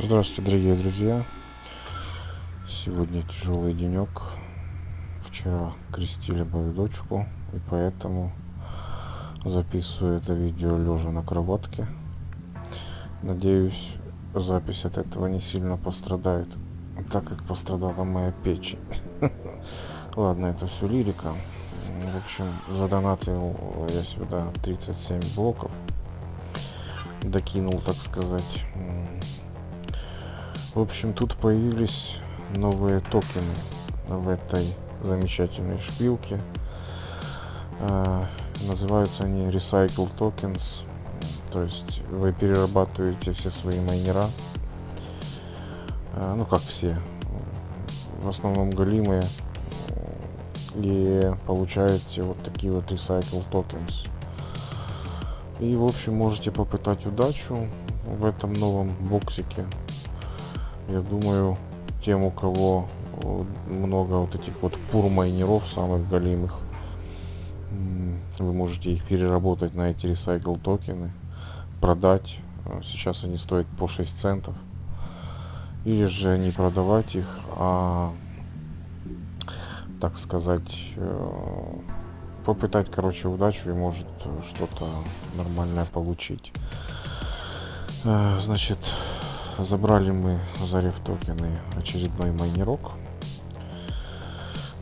Здравствуйте, дорогие друзья. Сегодня тяжелый денек. Вчера крестили мою дочку, и поэтому записываю это видео лежа на кроватке. Надеюсь, запись от этого не сильно пострадает, так как пострадала моя печень. Ладно, это все лирика. В общем, задонатил я сюда 37 блоков. Докинул, так сказать. В общем, тут появились новые токены в этой замечательной шпилке. А, называются они Recycle Tokens. То есть вы перерабатываете все свои майнера. А, ну, как все. В основном голимые. И получаете вот такие вот Recycle Tokens. И, в общем, можете попытать удачу в этом новом боксике. Я думаю, тем, у кого много вот этих вот пур-майнеров, самых голимых, вы можете их переработать на эти recycle токены, продать. Э, сейчас они стоят по 6 центов. Или же не продавать их, а, так сказать, э, попытать, короче, удачу и может что-то нормальное получить. Значит, Забрали мы зарев токены очередной майнерок.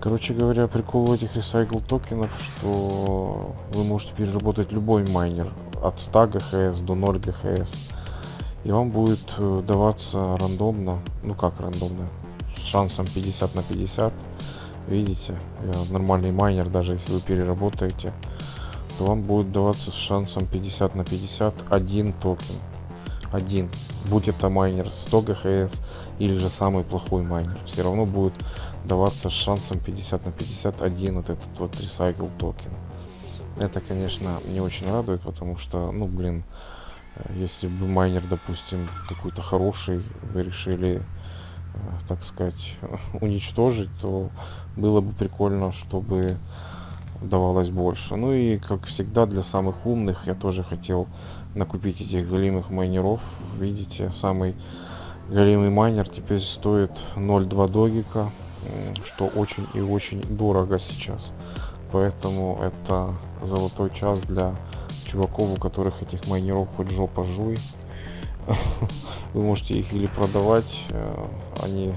Короче говоря, прикол этих recycle токенов, что вы можете переработать любой майнер от 100 ГХС до 0 ГХС. И вам будет э, даваться рандомно, ну как рандомно, с шансом 50 на 50. Видите, нормальный майнер, даже если вы переработаете, то вам будет даваться с шансом 50 на 50 один токен один, будь это майнер 100 ГХС или же самый плохой майнер, все равно будет даваться с шансом 50 на 51 вот этот вот recycle токен. Это, конечно, не очень радует, потому что, ну, блин, э, если бы майнер, допустим, какой-то хороший, вы решили, так сказать, уничтожить, то было бы прикольно, чтобы давалось больше. Ну и, как всегда, для самых умных я тоже хотел накупить этих голимых майнеров. Видите, самый голимый майнер теперь стоит 0.2 догика, что очень и очень дорого сейчас. Поэтому это золотой час для чуваков, у которых этих майнеров хоть жопа жуй. Вы можете их или продавать, э, они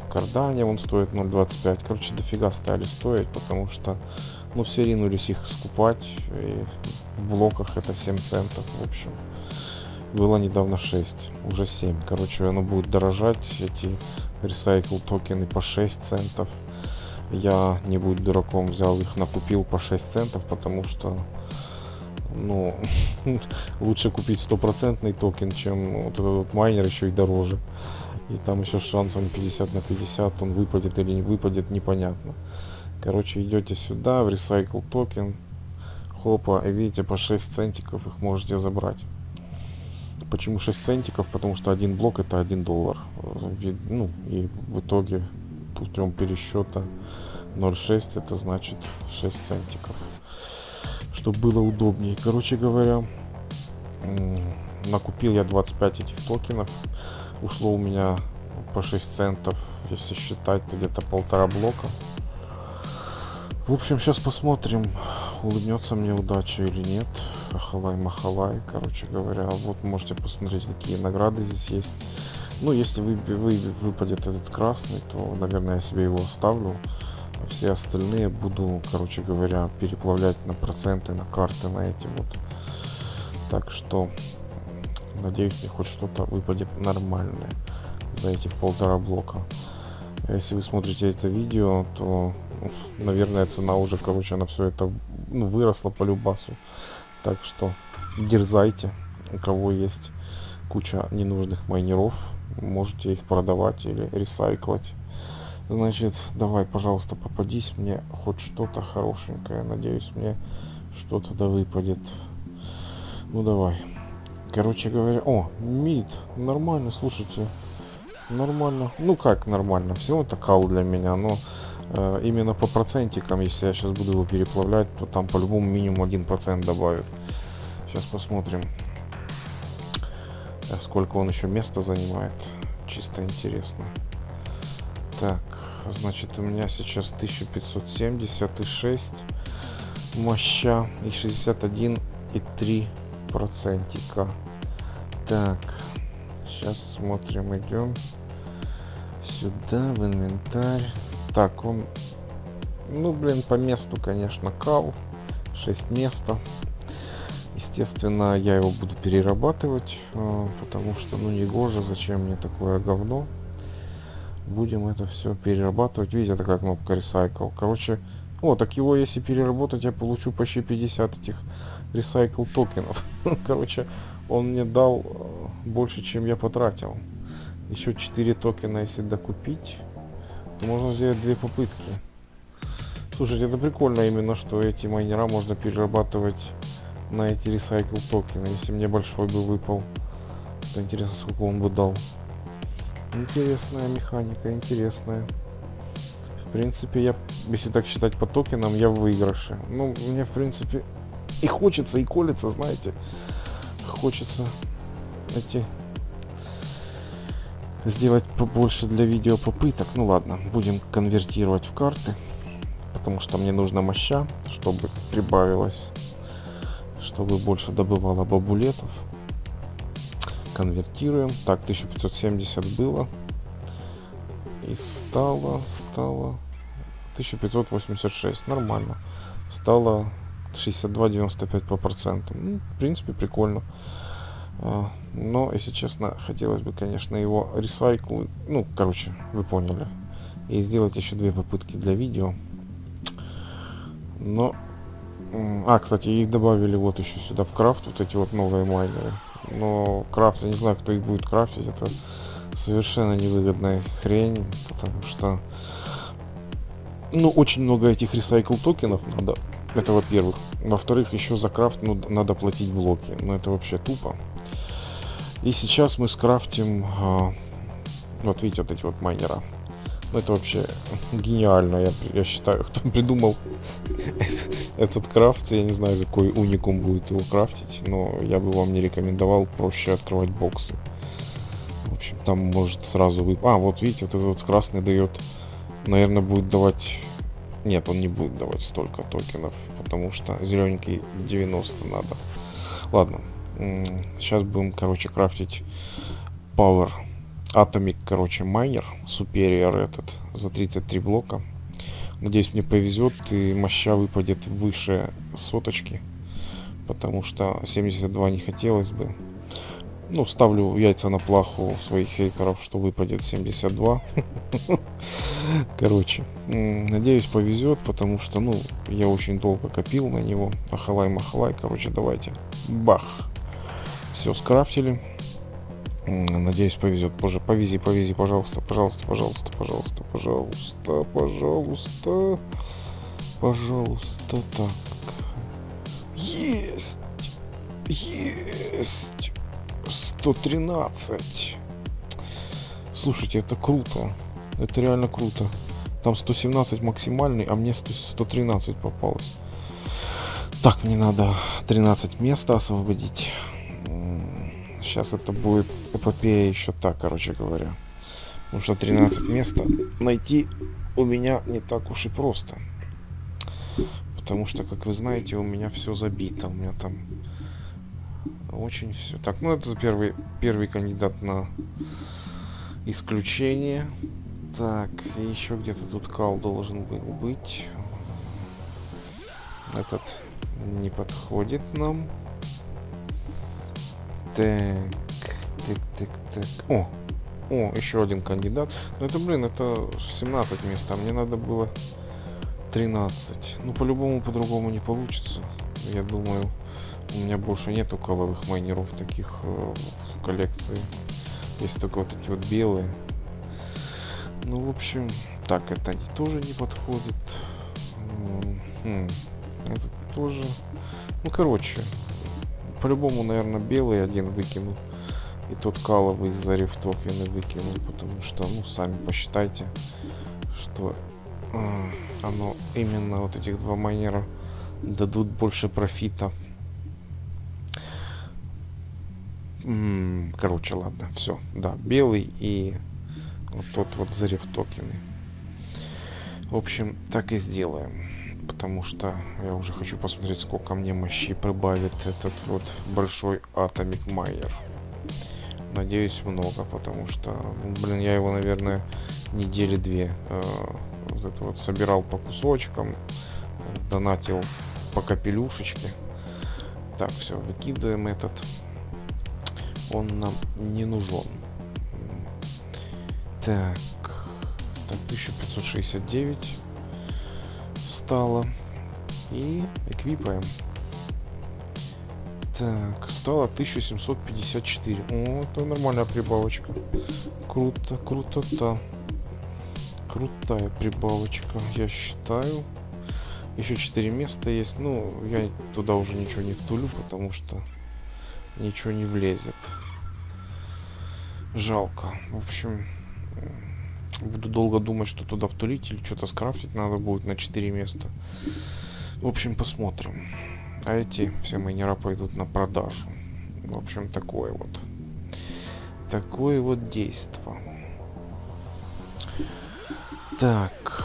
в кардане, он стоит 0.25. Короче, дофига стали стоить, потому что ну, все ринулись их скупать. И в блоках это 7 центов, в общем. Было недавно 6, уже 7. Короче, оно будет дорожать, эти recycle токены по 6 центов. Я, не будь дураком, взял их, накупил по 6 центов, потому что, ну, лучше купить стопроцентный токен, чем вот этот вот майнер еще и дороже. И там еще шансом 50 на 50 он выпадет или не выпадет, непонятно. Короче, идете сюда, в recycle токен. Хопа, и видите, по 6 центиков их можете забрать. Почему 6 центиков? Потому что один блок это 1 доллар. Ну, и в итоге путем пересчета 0,6 это значит 6 центиков. Чтобы было удобнее. Короче говоря, накупил я 25 этих токенов. Ушло у меня по 6 центов, если считать, то где-то полтора блока. В общем, сейчас посмотрим, улыбнется мне удача или нет. Ахалай махалай, короче говоря. Вот можете посмотреть, какие награды здесь есть. Ну, если вы, выпадет этот красный, то, наверное, я себе его оставлю. Все остальные буду, короче говоря, переплавлять на проценты, на карты, на эти вот. Так что, надеюсь, мне хоть что-то выпадет нормальное за этих полтора блока. Если вы смотрите это видео, то наверное, цена уже, короче, на все это ну, выросла по любасу. Так что дерзайте, у кого есть куча ненужных майнеров, можете их продавать или ресайклать. Значит, давай, пожалуйста, попадись мне хоть что-то хорошенькое. Надеюсь, мне что-то да выпадет. Ну давай. Короче говоря, о, мид, нормально, слушайте, нормально. Ну как нормально, все это кал для меня, но Э, именно по процентикам, если я сейчас буду его переплавлять, то там по-любому минимум 1% добавит. Сейчас посмотрим, э, сколько он еще места занимает. Чисто интересно. Так, значит у меня сейчас 1576 моща и 61 и 3 процентика. Так, сейчас смотрим, идем сюда в инвентарь. Так, он, ну, блин, по месту, конечно, кал. 6 места. Естественно, я его буду перерабатывать, э, потому что, ну, не гоже, зачем мне такое говно. Будем это все перерабатывать. Видите, такая кнопка Recycle. Короче, о, так его, если переработать, я получу почти 50 этих Recycle токенов. Короче, он мне дал э, больше, чем я потратил. Еще 4 токена, если докупить то можно сделать две попытки. Слушайте, это прикольно именно, что эти майнера можно перерабатывать на эти recycle токены. Если мне большой бы выпал, то интересно, сколько он бы дал. Интересная механика, интересная. В принципе, я, если так считать по токенам, я в выигрыше. Ну, мне, в принципе, и хочется, и колется, знаете. Хочется эти сделать побольше для видео попыток. Ну ладно, будем конвертировать в карты, потому что мне нужно моща, чтобы прибавилось, чтобы больше добывало бабулетов. Конвертируем. Так, 1570 было. И стало, стало 1586. Нормально. Стало 62,95 по процентам. Ну, в принципе, прикольно. А, но, если честно, хотелось бы, конечно, его ресайкл, ну, короче, вы поняли. И сделать еще две попытки для видео. Но... А, кстати, их добавили вот еще сюда в крафт, вот эти вот новые майнеры. Но крафт, я не знаю, кто их будет крафтить, это совершенно невыгодная хрень, потому что... Ну, очень много этих ресайкл токенов надо. Это во-первых. Во-вторых, еще за крафт ну, надо платить блоки. Но это вообще тупо. И сейчас мы скрафтим, а, вот видите, вот эти вот майнера. Ну, это вообще гениально, я, я считаю, кто придумал этот крафт, я не знаю, какой уникум будет его крафтить, но я бы вам не рекомендовал проще открывать боксы. В общем, там может сразу вы... А, вот видите, вот этот красный дает, наверное, будет давать... Нет, он не будет давать столько токенов, потому что зелененький 90 надо. Ладно, Сейчас будем, короче, крафтить Power Atomic, короче, майнер. Superior этот за 33 блока. Надеюсь, мне повезет и моща выпадет выше соточки. Потому что 72 не хотелось бы. Ну, ставлю яйца на плаху своих хейтеров, что выпадет 72. Короче, надеюсь повезет, потому что, ну, я очень долго копил на него. Ахалай-махалай, короче, давайте. Бах! Все, скрафтили. Надеюсь, повезет. Боже, повези, повези, пожалуйста, пожалуйста, пожалуйста, пожалуйста, пожалуйста, пожалуйста. Пожалуйста, так. Есть! Есть! 113. Слушайте, это круто. Это реально круто. Там 117 максимальный, а мне 100, 113 попалось. Так, мне надо 13 места освободить. Сейчас это будет эпопея еще так, короче говоря. Потому что 13 места найти у меня не так уж и просто. Потому что, как вы знаете, у меня все забито. У меня там очень все. Так, ну это первый, первый кандидат на исключение. Так, еще где-то тут кал должен был быть. Этот не подходит нам. Так, так, так, так. О, о, еще один кандидат. Ну это, блин, это 17 мест, а мне надо было 13. Ну, по-любому, по-другому не получится. Я думаю, у меня больше нету коловых майнеров таких э, в коллекции. Есть только вот эти вот белые. Ну, в общем, так, это тоже не подходит. Хм, этот тоже. Ну, короче, по-любому, наверное, белый один выкину. И тот каловый за рифтокены выкину, потому что, ну, сами посчитайте, что а, оно именно вот этих два майнера дадут больше профита. Короче, ладно, все. Да, белый и вот тот вот зарев токены. В общем, так и сделаем. Потому что я уже хочу посмотреть, сколько мне мощи прибавит этот вот большой Atomic Miner. Надеюсь, много, потому что, блин, я его, наверное, недели две э, вот это вот собирал по кусочкам, донатил по капелюшечке. Так, все, выкидываем этот. Он нам не нужен. Так, так 1569 стало. И эквипаем. Так, стало 1754. О, это нормальная прибавочка. Круто, круто-то. Крутая прибавочка, я считаю. Еще 4 места есть. Ну, я туда уже ничего не втулю, потому что ничего не влезет. Жалко. В общем, буду долго думать, что туда втулить или что-то скрафтить надо будет на 4 места. В общем, посмотрим. А эти все майнера пойдут на продажу. В общем, такое вот. Такое вот действо. Так.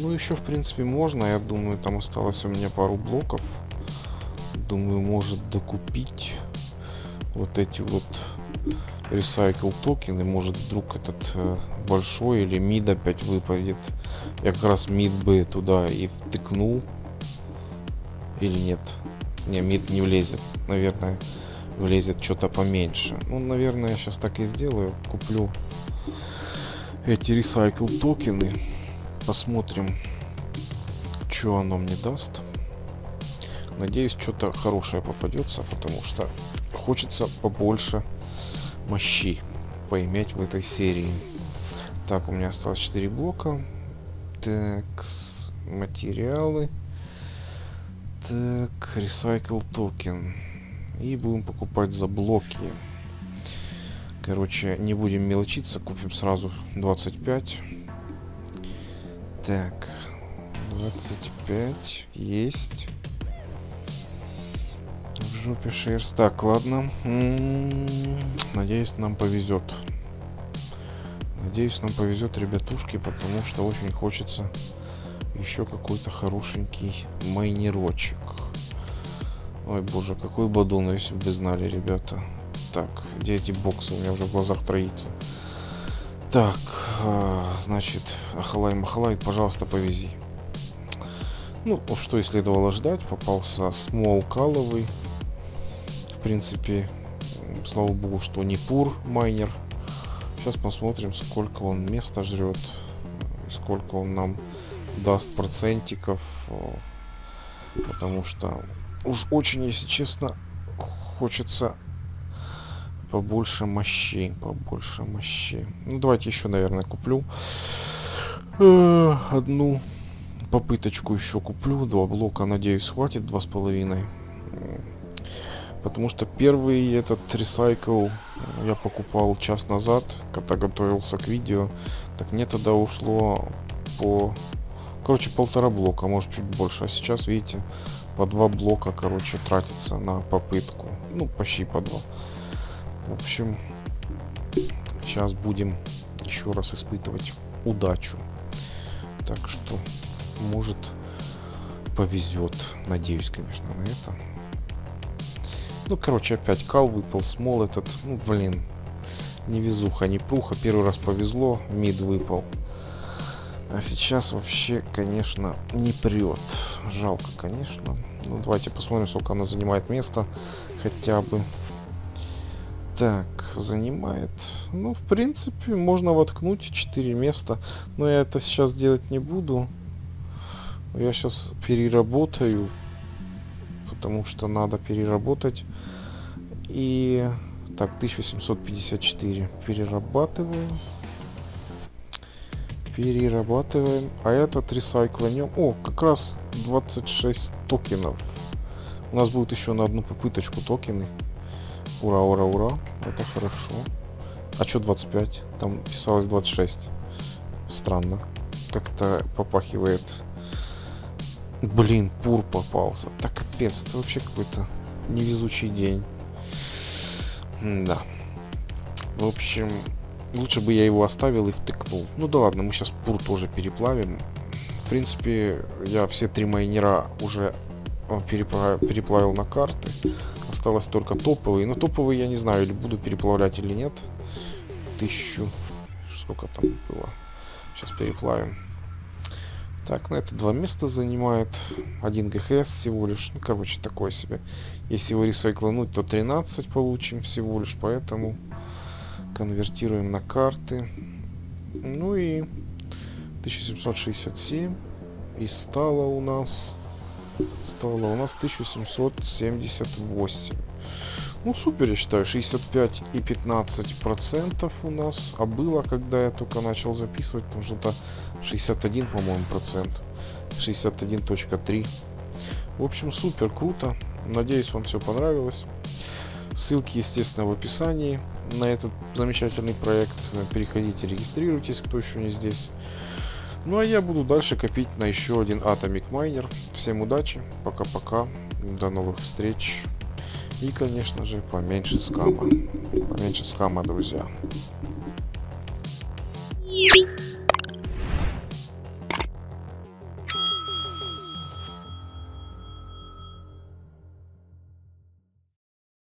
Ну, еще, в принципе, можно. Я думаю, там осталось у меня пару блоков. Думаю, может докупить вот эти вот recycle токены. Может, вдруг этот э, большой или мид опять выпадет. Я как раз мид бы туда и втыкнул. Или нет? Не, мид не влезет. Наверное, влезет что-то поменьше. Ну, наверное, я сейчас так и сделаю. Куплю эти recycle токены. Посмотрим, что оно мне даст. Надеюсь, что-то хорошее попадется, потому что хочется побольше мощи поиметь в этой серии. Так, у меня осталось 4 блока. Так, материалы. Так, recycle токен. И будем покупать за блоки. Короче, не будем мелочиться, купим сразу 25. Так, 25 есть. Жопе шерсть. Так, ладно. М м-м, -м -м, надеюсь, нам повезет. Надеюсь, нам повезет, ребятушки, потому что очень хочется еще какой-то хорошенький майнерочек. Ой, боже, какой бадун, если бы вы знали, ребята. Так, где эти боксы? У меня уже в глазах троится. Так, э, значит, Ахалай Махалай, пожалуйста, повези. Ну, что и следовало ждать, попался смол каловый. Принципе, слава богу, что не пур майнер. Сейчас посмотрим, сколько он места жрет, сколько он нам даст процентиков. Потому что уж очень, если честно, хочется побольше мощи, побольше мощи. Ну, давайте еще, наверное, куплю э, одну попыточку еще куплю. Два блока, надеюсь, хватит, два с половиной. Потому что первый этот ресайкл я покупал час назад, когда готовился к видео. Так мне тогда ушло по... Короче, полтора блока, может чуть больше. А сейчас, видите, по два блока, короче, тратится на попытку. Ну, почти по два. В общем, сейчас будем еще раз испытывать удачу. Так что, может, повезет. Надеюсь, конечно, на это. Ну, короче, опять кал выпал, смол этот. Ну, блин, не везуха, не пруха. Первый раз повезло, мид выпал. А сейчас вообще, конечно, не прет. Жалко, конечно. Ну, давайте посмотрим, сколько оно занимает места. Хотя бы. Так, занимает. Ну, в принципе, можно воткнуть 4 места. Но я это сейчас делать не буду. Я сейчас переработаю. Потому что надо переработать. И... Так, 1854. Перерабатываем. Перерабатываем. А этот ресайкланем. О, как раз 26 токенов. У нас будет еще на одну попыточку токены. Ура, ура, ура. Это хорошо. А что 25? Там писалось 26. Странно. как-то попахивает. Блин, пур попался. Так капец, это вообще какой-то невезучий день. да. В общем, лучше бы я его оставил и втыкнул. Ну да ладно, мы сейчас пур тоже переплавим. В принципе, я все три майнера уже э, переплавил на карты. Осталось только топовые. Но топовые я не знаю, или буду переплавлять или нет. Тысячу. Сколько там было? Сейчас переплавим. Так, на это два места занимает. Один ГХС всего лишь. Ну, короче, такое себе. Если его ресайклануть, то 13 получим всего лишь. Поэтому конвертируем на карты. Ну и 1767. И стало у нас... Стало у нас 1778. Ну, супер, я считаю, 65 и 15 процентов у нас. А было, когда я только начал записывать, там что-то 61, по-моему, процент. 61.3. В общем, супер, круто. Надеюсь, вам все понравилось. Ссылки, естественно, в описании на этот замечательный проект. Переходите, регистрируйтесь, кто еще не здесь. Ну а я буду дальше копить на еще один Atomic Miner. Всем удачи, пока-пока, до новых встреч. И, конечно же, поменьше скама. Поменьше скама, друзья.